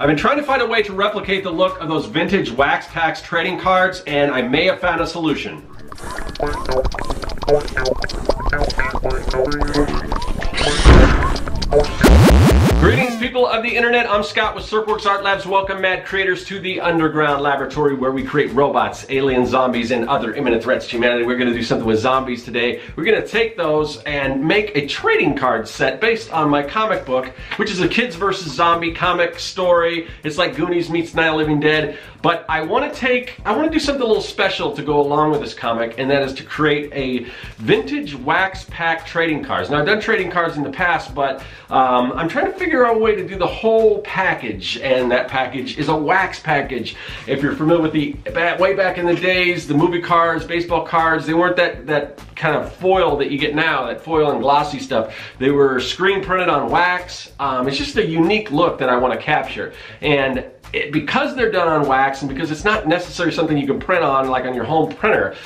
I've been trying to find a way to replicate the look of those vintage Wax pack trading cards, and I may have found a solution. Greetings, people of the internet. I'm Scott with Serkworks Art Labs. Welcome, mad creators, to the underground laboratory where we create robots, alien zombies, and other imminent threats to humanity. We're going to do something with zombies today. We're going to take those and make a trading card set based on my comic book, which is a kids versus zombie comic story. It's like Goonies meets Night of Living Dead. But I want to take, I want to do something a little special to go along with this comic, and that is to create a vintage wax pack trading cards. Now, I've done trading cards in the past, but um, I'm trying to figure out a way to do the whole package, and that package is a wax package. If you're familiar with the, way back in the days, the movie cards, baseball cards, they weren't that, that kind of foil that you get now, that foil and glossy stuff. They were screen printed on wax. Um, it's just a unique look that I want to capture. And it, because they're done on wax and because it's not necessarily something you can print on like on your home printer,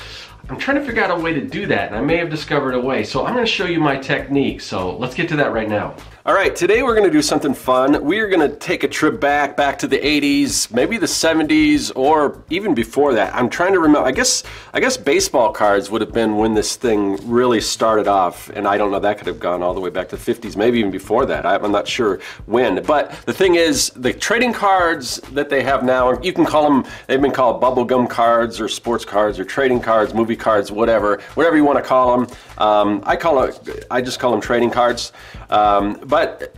I'm trying to figure out a way to do that and I may have discovered a way. So I'm gonna show you my technique. So let's get to that right now. All right, today we're going to do something fun. We are going to take a trip back, back to the 80s, maybe the 70s, or even before that. I'm trying to remember. I guess, I guess baseball cards would have been when this thing really started off, and I don't know. That could have gone all the way back to the 50s, maybe even before that. I'm not sure when. But the thing is, the trading cards that they have now, you can call them. They've been called bubblegum cards, or sports cards, or trading cards, movie cards, whatever, whatever you want to call them. Um, I call it. I just call them trading cards. Um, but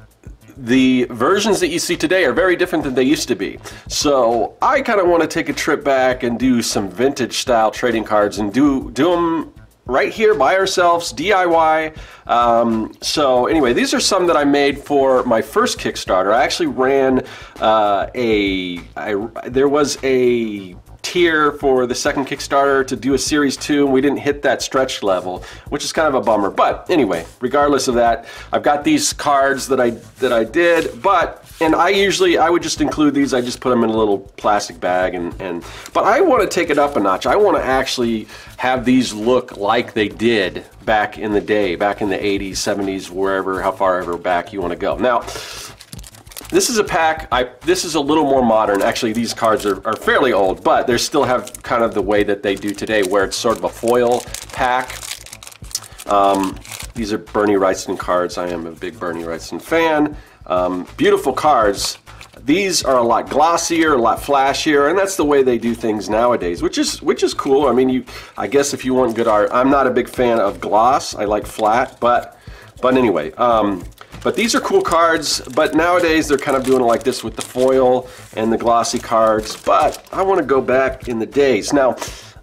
the versions that you see today are very different than they used to be. So I kind of want to take a trip back and do some vintage style trading cards and do do them right here by ourselves, DIY. Um, so anyway, these are some that I made for my first Kickstarter. I actually ran uh, a I, there was a tier for the second Kickstarter to do a series two, and we didn't hit that stretch level, which is kind of a bummer. But anyway, regardless of that, I've got these cards that I that I did, but and I usually I would just include these. I just put them in a little plastic bag, and and but I want to take it up a notch. I want to actually have these look like they did back in the day, back in the 80s, 70s, wherever, how far ever back you want to go. Now, this is a pack, I, this is a little more modern. Actually, these cards are, are fairly old, but they still have kind of the way that they do today, where it's sort of a foil pack. Um, these are Bernie Wrightson cards. I am a big Bernie Wrightson fan. Um, beautiful cards. These are a lot glossier, a lot flashier, and that's the way they do things nowadays, which is which is cool. I mean, you, I guess if you want good art, I'm not a big fan of gloss. I like flat, but but anyway. Um, but these are cool cards, but nowadays they're kind of doing it like this with the foil and the glossy cards. But I want to go back in the days. Now,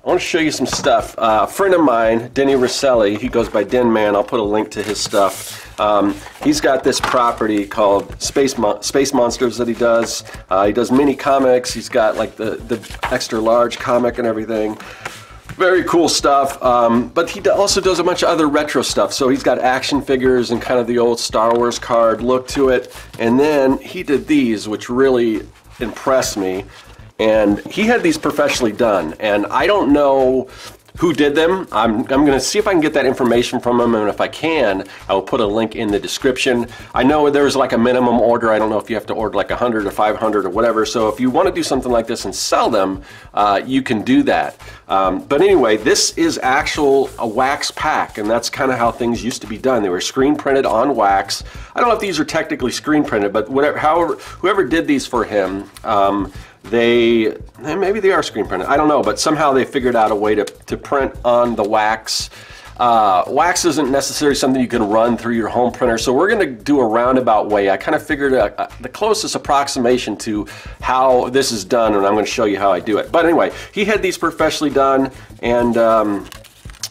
I want to show you some stuff. Uh, a friend of mine, Denny Rosselli, he goes by Dennmann. I'll put a link to his stuff. Um, he's got this property called Space Mo Space Monstas that he does. Uh, he does mini comics. He's got like the, the extra large comic and everything. Very cool stuff. Um, but he also does a bunch of other retro stuff. So he's got action figures and kind of the old Star Wars card look to it. And then he did these, which really impressed me. And he had these professionally done. And I don't know who did them. I'm, I'm going to see if I can get that information from them, and if I can, I will put a link in the description. I know there's like a minimum order. I don't know if you have to order like 100 or 500 or whatever. So if you want to do something like this and sell them, uh, you can do that. Um, but anyway, this is actual a wax pack, and that's kind of how things used to be done. They were screen printed on wax. I don't know if these are technically screen printed, but whatever, however, whoever did these for him, um, they eh, maybe they are screen printed. I don't know, but somehow they figured out a way to, to print on the wax. Uh, wax isn't necessarily something you can run through your home printer, so we're going to do a roundabout way. I kind of figured a, a, the closest approximation to how this is done, and I'm going to show you how I do it. But anyway, he had these professionally done, and um,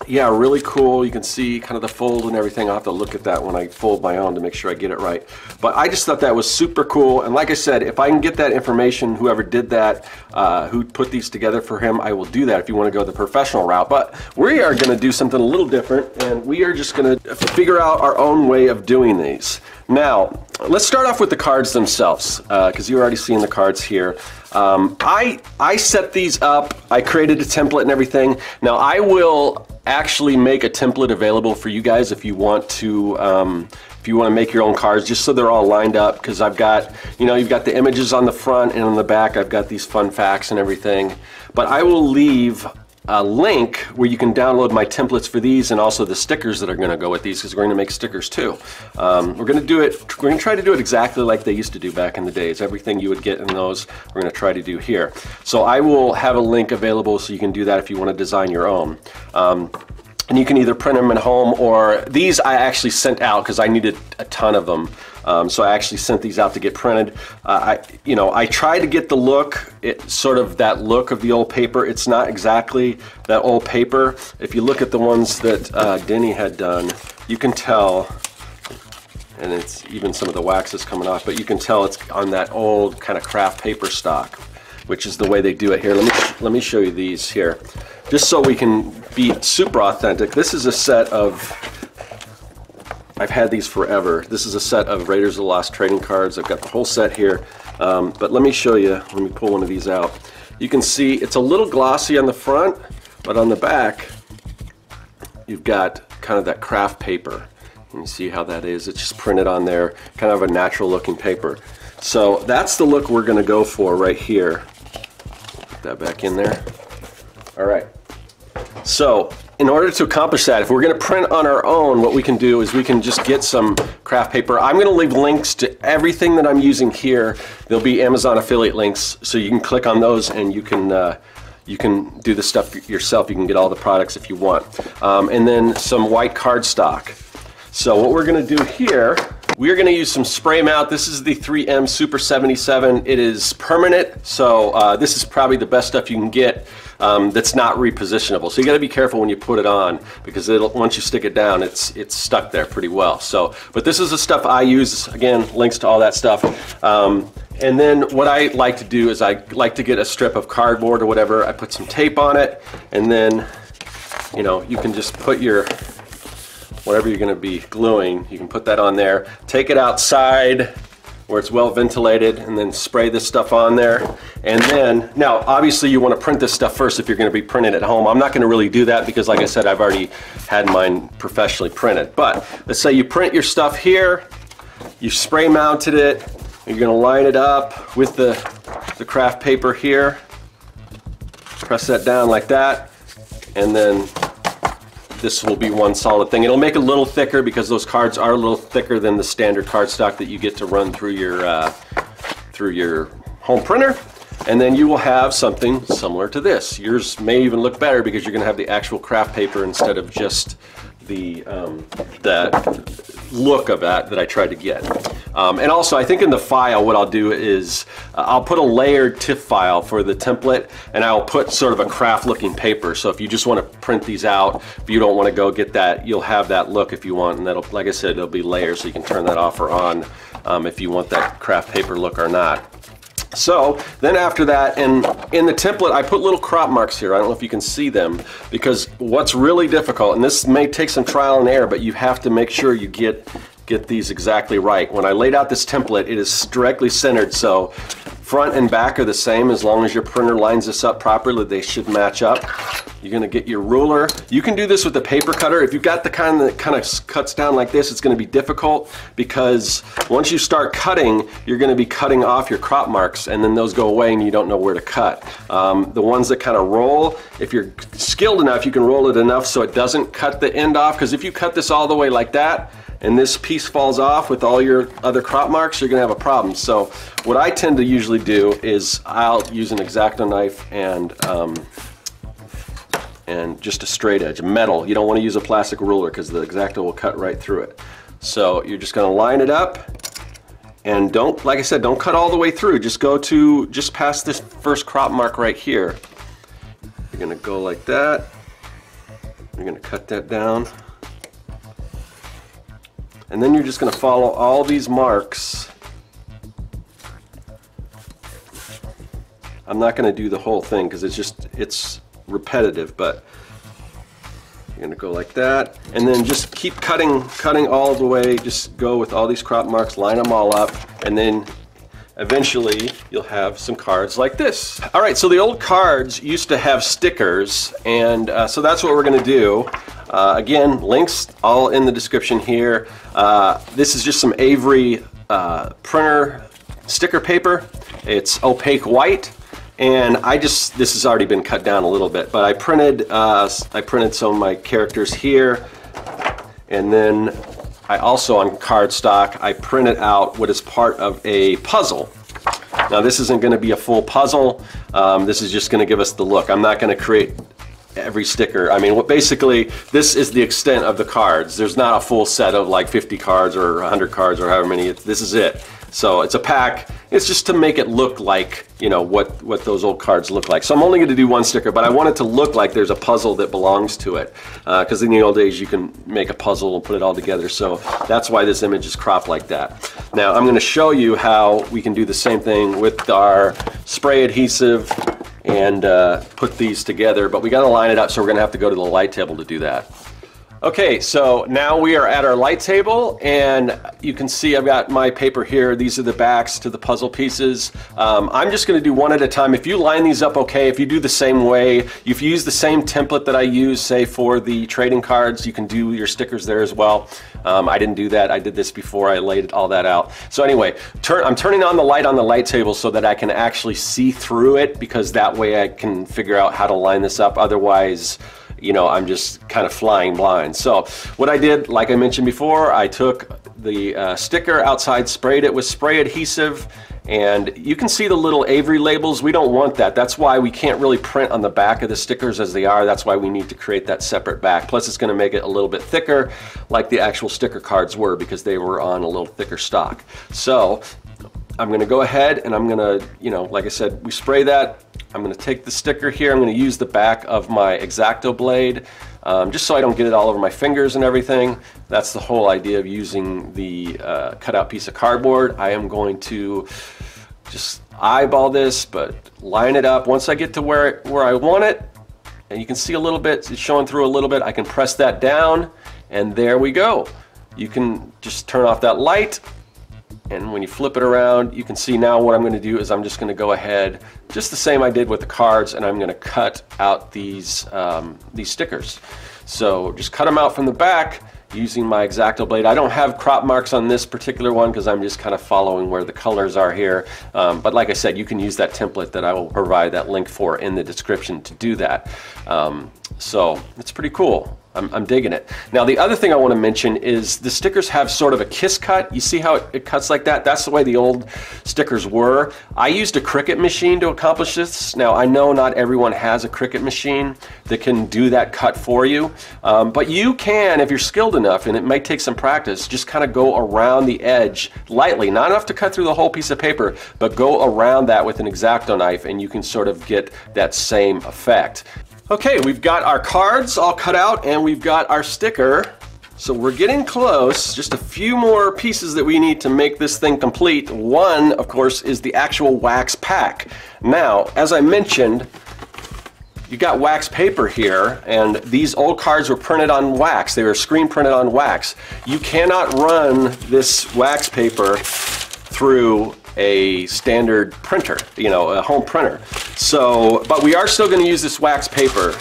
yeah, really cool. You can see kind of the fold and everything. I'll have to look at that when I fold my own to make sure I get it right. But I just thought that was super cool. And like I said, if I can get that information, whoever did that, uh, who put these together for him, I will do that if you want to go the professional route. But we are going to do something a little different, and we are just going to figure out our own way of doing these. Now, let's start off with the cards themselves, because uh, you're already seeing the cards here. Um, I, I set these up, I created a template and everything. Now I will actually make a template available for you guys if you want to um, if you want to make your own cards, just so they're all lined up, because I've got, you know, you've got the images on the front and on the back, I've got these fun facts and everything. But I will leave a link where you can download my templates for these and also the stickers that are going to go with these because we're going to make stickers too. Um, we're going to do it, we're going to try to do it exactly like they used to do back in the days. Everything you would get in those, we're going to try to do here. So I will have a link available so you can do that if you want to design your own. Um, and you can either print them at home or these I actually sent out because I needed a ton of them. Um, so I actually sent these out to get printed. Uh, I, you know, I tried to get the look, it, sort of that look of the old paper. It's not exactly that old paper. If you look at the ones that uh, Denny had done, you can tell, and it's even some of the wax is coming off, but you can tell it's on that old kind of craft paper stock, which is the way they do it here. Let me let me show you these here just so we can be super authentic. This is a set of, I've had these forever. This is a set of Raiders of the Lost trading cards. I've got the whole set here. Um, but let me show you, let me pull one of these out. You can see it's a little glossy on the front, but on the back, you've got kind of that craft paper. You see how that is. It's just printed on there, kind of a natural looking paper. So that's the look we're gonna go for right here. Put that back in there. All right. So in order to accomplish that, if we're going to print on our own, what we can do is we can just get some craft paper. I'm going to leave links to everything that I'm using here. There'll be Amazon affiliate links, so you can click on those and you can uh, you can do the stuff yourself. You can get all the products if you want. Um, and then some white cardstock. So what we're going to do here, we're going to use some spray mount. This is the 3M Super 77. It is permanent, so uh, this is probably the best stuff you can get um, that's not repositionable. So you got to be careful when you put it on because it'll, once you stick it down, it's it's stuck there pretty well. So, but this is the stuff I use. Again, links to all that stuff. Um, and then what I like to do is I like to get a strip of cardboard or whatever. I put some tape on it, and then you know you can just put your whatever you're going to be gluing. You can put that on there. Take it outside where it's well ventilated and then spray this stuff on there. And then, now obviously you want to print this stuff first if you're going to be printing at home. I'm not going to really do that because like I said, I've already had mine professionally printed. But let's say you print your stuff here, you spray mounted it, you're going to line it up with the, the craft paper here. Press that down like that. And then this will be one solid thing. It'll make it a little thicker because those cards are a little thicker than the standard cardstock that you get to run through your uh, through your home printer. And then you will have something similar to this. Yours may even look better because you're going to have the actual craft paper instead of just the um, that look of that that I tried to get. Um, and also, I think in the file, what I'll do is uh, I'll put a layered TIFF file for the template, and I'll put sort of a craft-looking paper. So if you just want to print these out, if you don't want to go get that, you'll have that look if you want, and that'll, like I said, it'll be layers, so you can turn that off or on um, if you want that craft paper look or not. So then after that, and in the template, I put little crop marks here. I don't know if you can see them because what's really difficult, and this may take some trial and error, but you have to make sure you get get these exactly right. When I laid out this template, it is directly centered, so front and back are the same as long as your printer lines this up properly, they should match up. You're gonna get your ruler. You can do this with a paper cutter. If you've got the kind that kind of cuts down like this, it's gonna be difficult because once you start cutting, you're gonna be cutting off your crop marks and then those go away and you don't know where to cut. Um, the ones that kind of roll, if you're skilled enough, you can roll it enough so it doesn't cut the end off because if you cut this all the way like that, and this piece falls off with all your other crop marks, you're gonna have a problem. So what I tend to usually do is I'll use an X-Acto knife and um, and just a straight edge, metal. You don't want to use a plastic ruler because the X-Acto will cut right through it. So you're just to line it up and don't, like I said, don't cut all the way through. Just go to, just past this first crop mark right here. You're to go like that. You're to cut that down. And then you're just going to follow all these marks. I'm not going to do the whole thing because it's just, it's repetitive, but you're gonna go like that. And then just keep cutting, cutting all the way. Just go with all these crop marks, line them all up, and then eventually you'll have some cards like this. All right, so the old cards used to have stickers, and uh, so that's what we're gonna do. Uh, again, links all in the description here. Uh, this is just some Avery uh, printer sticker paper. It's opaque white and I just this has already been cut down a little bit but I printed uh, I printed some of my characters here and then I also on cardstock I printed out what is part of a puzzle now this isn't going to be a full puzzle um, this is just going to give us the look I'm not going to create every sticker. I mean, what basically, this is the extent of the cards. There's not a full set of like 50 cards or 100 cards or however many. This is it. So it's a pack. It's just to make it look like, you know, what, what those old cards look like. So I'm only going to do one sticker, but I want it to look like there's a puzzle that belongs to it. Because uh, in the old days, you can make a puzzle and put it all together. So that's why this image is cropped like that. Now I'm going to show you how we can do the same thing with our spray adhesive and uh, put these together, but we got to line it up, so we're going to have to go to the light table to do that. Okay, so now we are at our light table and you can see I've got my paper here. These are the backs to the puzzle pieces. Um, I'm just gonna do one at a time. If you line these up okay, if you do the same way, if you use the same template that I use, say for the trading cards, you can do your stickers there as well. Um, I didn't do that. I did this before I laid all that out. So anyway, turn, I'm turning on the light on the light table so that I can actually see through it because that way I can figure out how to line this up. Otherwise, you know, I'm just kind of flying blind. So what I did, like I mentioned before, I took the uh, sticker outside, sprayed it with spray adhesive, and you can see the little Avery labels. We don't want that. That's why we can't really print on the back of the stickers as they are. That's why we need to create that separate back. Plus it's gonna make it a little bit thicker like the actual sticker cards were because they were on a little thicker stock. So I'm gonna go ahead and I'm gonna, you know, like I said, we spray that. I'm gonna take the sticker here. I'm gonna use the back of my X-Acto blade um, just so I don't get it all over my fingers and everything. That's the whole idea of using the uh, cutout piece of cardboard. I am going to just eyeball this, but line it up. Once I get to where, it, where I want it, and you can see a little bit, it's showing through a little bit, I can press that down, and there we go. You can just turn off that light, and when you flip it around, you can see now what I'm going to do is I'm just going to go ahead, just the same I did with the cards, and I'm going to cut out these, um, these stickers. So just cut them out from the back using my X-Acto blade. I don't have crop marks on this particular one because I'm just kind of following where the colors are here. Um, but like I said, you can use that template that I will provide that link for in the description to do that. Um, so it's pretty cool. I'm, I'm, digging it. Now the other thing I want to mention is the stickers have sort of a kiss cut. You see how it, it, cuts like that? That's the way the old stickers were. I used a Cricut machine to accomplish this. Now I know not everyone has a Cricut machine that can do that cut for you, um, but you can if you're skilled enough, and it might take some practice, just kind of go around the edge lightly, not enough to cut through the whole piece of paper, but go around that with an X-Acto knife and you can sort of get that same effect. Okay, we've got our cards all cut out and we've got our sticker. So we're getting close. Just a few more pieces that we need to make this thing complete. One, of course, is the actual wax pack. Now, as I mentioned, you got wax paper here, and these old cards were printed on wax. They were screen printed on wax. You cannot run this wax paper through a standard printer, you know, a home printer. So, but we are still going to use this wax paper.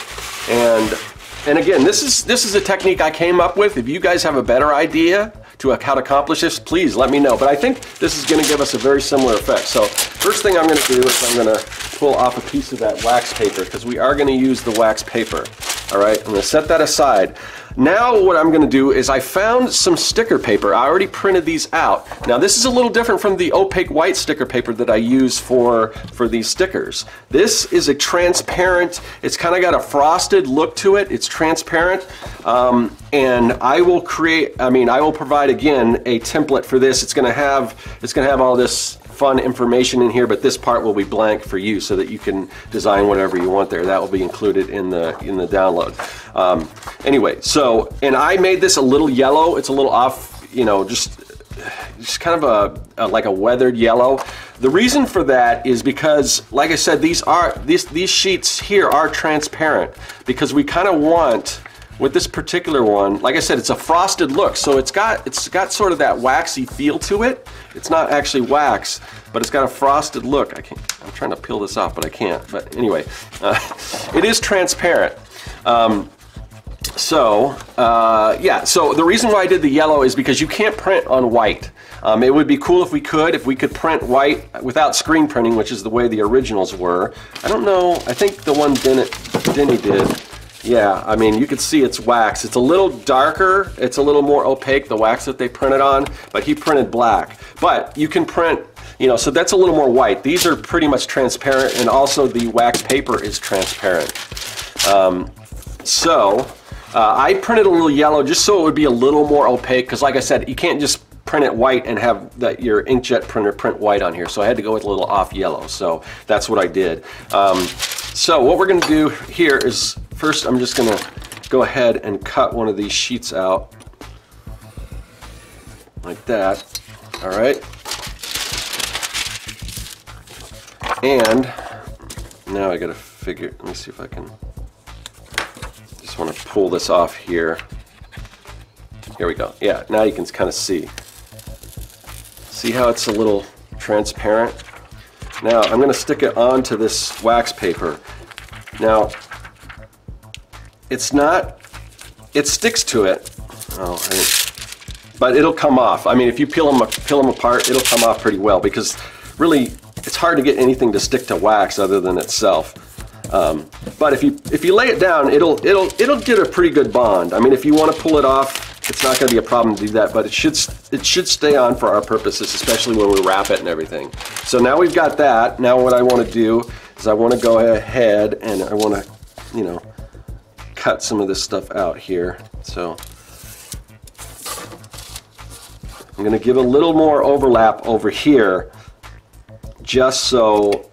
And, and again, this is, this is a technique I came up with. If you guys have a better idea to how to accomplish this, please let me know. But I think this is going to give us a very similar effect. So first thing I'm going to do is I'm going to pull off a piece of that wax paper because we are going to use the wax paper. All right, I'm going to set that aside. Now what I'm going to do is I found some sticker paper. I already printed these out. Now this is a little different from the opaque white sticker paper that I use for, for these stickers. This is a transparent, it's kind of got a frosted look to it. It's transparent. Um, and I will create, I mean, I will provide again a template for this. It's going to have, it's going to have all this fun information in here, but this part will be blank for you so that you can design whatever you want there. That will be included in the in the download. Um, anyway, so and I made this a little yellow. It's a little off, you know, just just kind of a, a, like a weathered yellow. The reason for that is because, like I said, these are these these sheets here are transparent because we kind of want with this particular one, like I said, it's a frosted look, so it's got it's got sort of that waxy feel to it. It's not actually wax, but it's got a frosted look. I can't. I'm trying to peel this off, but I can't. But anyway, uh, it is transparent. Um, so uh, yeah, so the reason why I did the yellow is because you can't print on white. Um, it would be cool if we could, if we could print white without screen printing, which is the way the originals were. I don't know, I think the one Denny, Denny did, yeah, I mean, you can see it's wax. It's a little darker, it's a little more opaque, the wax that they printed on, but he printed black. But you can print, you know, so that's a little more white. These are pretty much transparent, and also the wax paper is transparent. Um, so, uh, I printed a little yellow just so it would be a little more opaque, because like I said, you can't just print it white and have that your inkjet printer print white on here. So I had to go with a little off yellow. So that's what I did. Um, so what we're to do here is first I'm just to go ahead and cut one of these sheets out like that. All right. And now I got to figure, let me see if I can, just want to pull this off here. Here we go. Yeah, now you can kind of see. See how it's a little transparent? Now I'm to stick it onto this wax paper. Now, it's not, it sticks to it. Oh, but it'll come off. I mean, if you peel them, peel them apart, it'll come off pretty well because really it's hard to get anything to stick to wax other than itself. Um, but if you if you lay it down, it'll it'll it'll get a pretty good bond. I mean, if you want to pull it off, it's not going to be a problem to do that, but it should it should stay on for our purposes, especially when we wrap it and everything. So now we've got that. Now what I want to do is I want to go ahead and I want to, you know, cut some of this stuff out here. So I'm going to give a little more overlap over here just so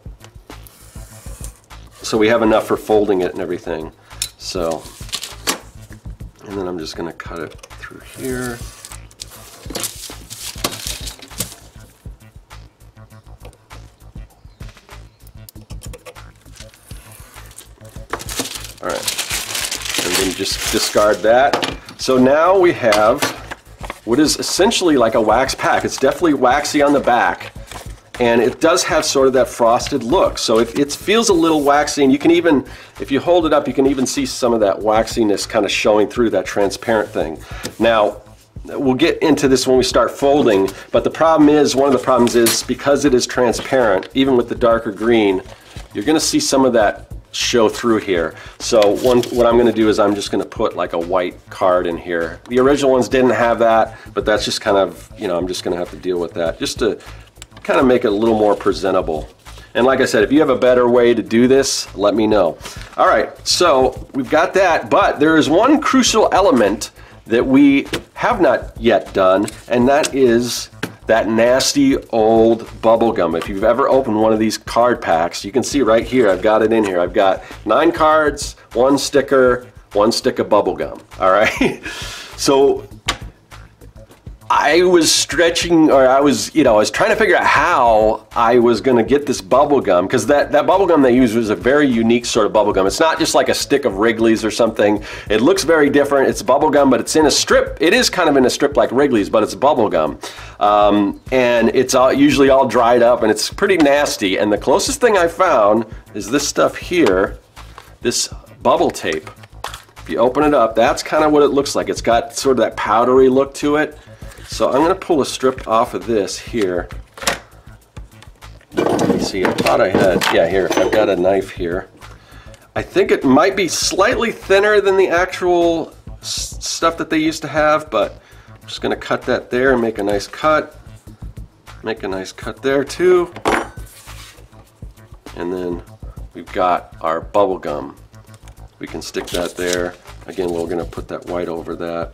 so we have enough for folding it and everything. So, and then I'm just going to cut it through here. Just discard that. So now we have what is essentially like a wax pack. It's definitely waxy on the back and it does have sort of that frosted look. So it, it, feels a little waxy, and you can even, if you hold it up, you can even see some of that waxiness kind of showing through that transparent thing. Now, we'll get into this when we start folding, but the problem is, one of the problems is, because it is transparent, even with the darker green, you're gonna see some of that show through here. So one, what I'm gonna do is I'm just gonna put like a white card in here. The original ones didn't have that, but that's just kind of, you know, I'm just gonna have to deal with that. Just to kind of make it a little more presentable. And like I said, if you have a better way to do this, let me know. All right, so we've got that, but there is one crucial element that we have not yet done, and that is that nasty old bubble gum. If you've ever opened one of these card packs, you can see right here, I've got it in here. I've got nine cards, one sticker, one stick of bubble gum, all right? so I was stretching, or I was, you know, I was trying to figure out how I was going to get this bubble gum because that, that bubble gum they used was a very unique sort of bubble gum. It's not just like a stick of Wrigley's or something. It looks very different. It's bubble gum, but it's in a strip. It is kind of in a strip like Wrigley's, but it's bubble gum. Um, and it's all, usually all dried up and it's pretty nasty. And the closest thing I found is this stuff here, this bubble tape. If you open it up, that's kind of what it looks like. It's got sort of that powdery look to it. So I'm going to pull a strip off of this here. Let's see, I thought I had, yeah, here, I've got a knife here. I think it might be slightly thinner than the actual stuff that they used to have, but I'm just going to cut that there and make a nice cut. Make a nice cut there too. And then we've got our bubble gum. We can stick that there. Again, we're going to put that white over that.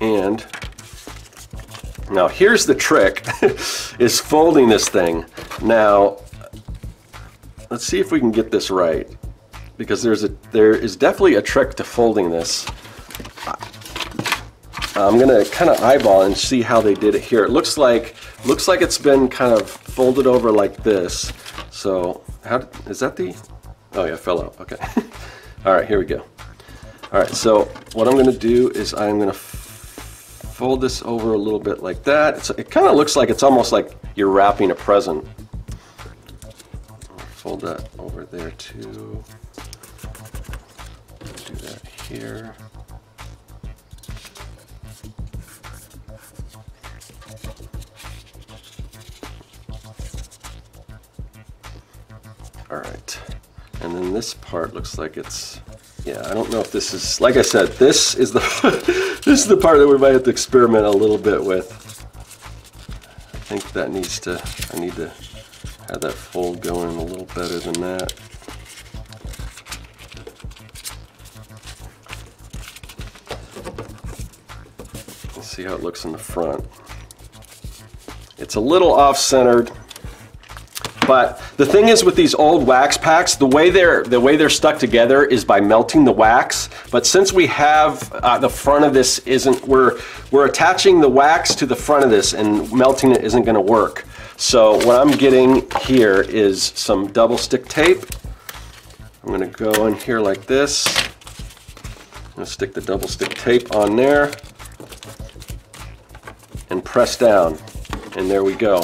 And now here's the trick, is folding this thing. Now, let's see if we can get this right. Because there's a there is definitely a trick to folding this. I'm gonna kind of eyeball and see how they did it here. It looks like looks like it's been kind of folded over like this. So how is that the? Oh yeah, fell out. Okay. All right, here we go. All right, so what I'm gonna do is I'm gonna fold this over a little bit like that. It's, it kind of looks like it's almost like you're wrapping a present. Fold that over there too. Do that here. All right. And then this part looks like it's, yeah, I don't know if this is, like I said, this is the, this is the part that we might have to experiment a little bit with. I think that needs to, I need to have that fold going a little better than that. Let's see how it looks in the front. It's a little off-centered. But the thing is with these old wax packs, the way they're the way they're stuck together is by melting the wax. But since we have uh, the front of this isn't, we're we're attaching the wax to the front of this, and melting it isn't going to work. So what I'm getting here is some double stick tape. I'm going to go in here like this. I'm to stick the double stick tape on there and press down, and there we go.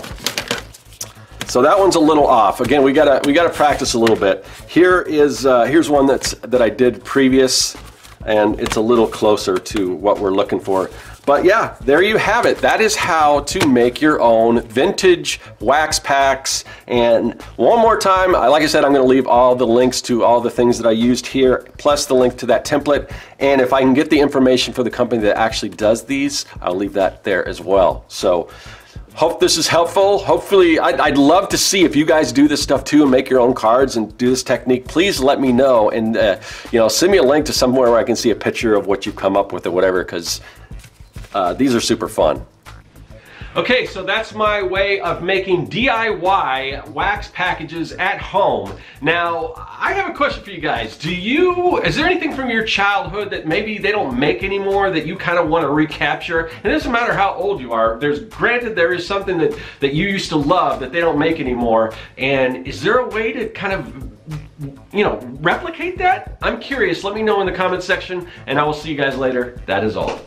So that one's a little off. Again, we gotta we gotta practice a little bit. Here is uh, here's one that's that I did previous, and it's a little closer to what we're looking for. But yeah, there you have it. That is how to make your own vintage wax packs. And one more time, like I said, I'm gonna leave all the links to all the things that I used here, plus the link to that template. And if I can get the information for the company that actually does these, I'll leave that there as well. So hope this is helpful. Hopefully, I'd, I'd, love to see if you guys do this stuff too and make your own cards and do this technique. Please let me know and uh, you know send me a link to somewhere where I can see a picture of what you've come up with or whatever because uh, these are super fun. Okay, so that's my way of making DIY wax packages at home. Now, I have a question for you guys. Do you, is there anything from your childhood that maybe they don't make anymore that you kind of want to recapture? And it doesn't matter how old you are. There's, granted, there is something that, that you used to love that they don't make anymore. And is there a way to kind of, you know, replicate that? I'm curious. Let me know in the comment section and I will see you guys later. That is all.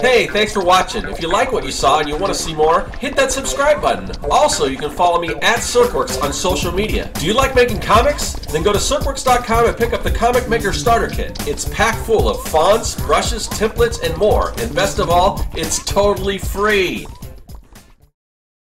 Hey, thanks for watching. If you like what you saw and you want to see more, hit that subscribe button. Also, you can follow me at Serkworks on social media. Do you like making comics? Then go to Serkworks.com and pick up the Comic Maker Starter Kit. It's packed full of fonts, brushes, templates, and more. And best of all, it's totally free.